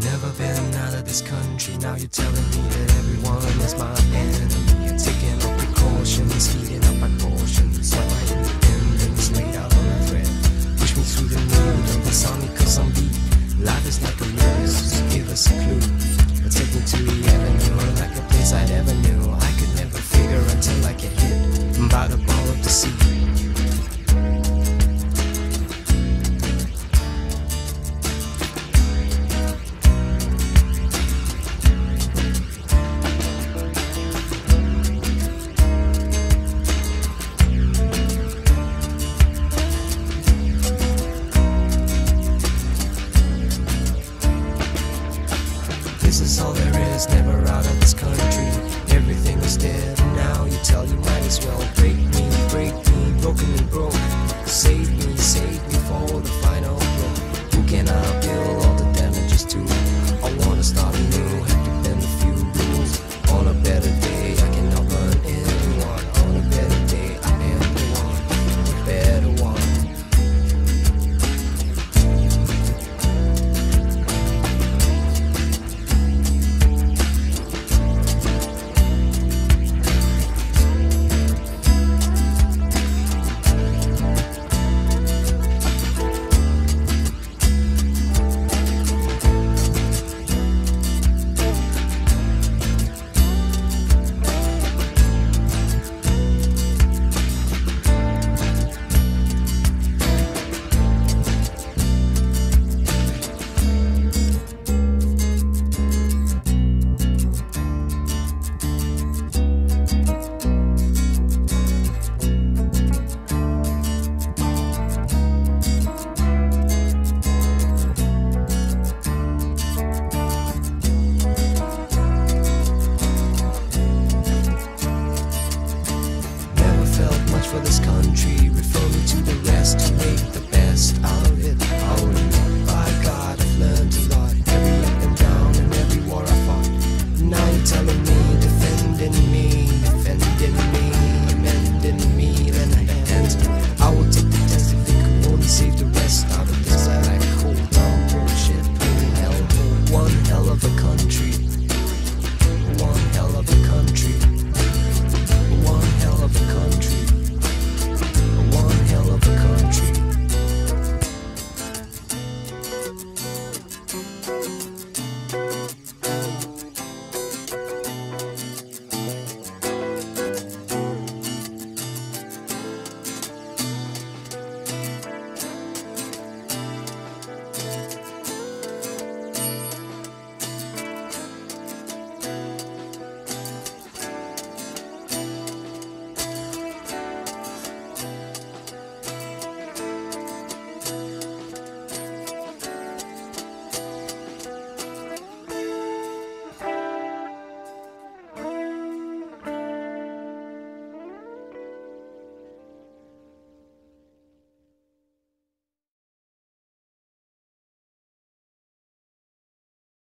Never been out of this country, now you're telling me that everyone is my enemy. You're taking celebrate.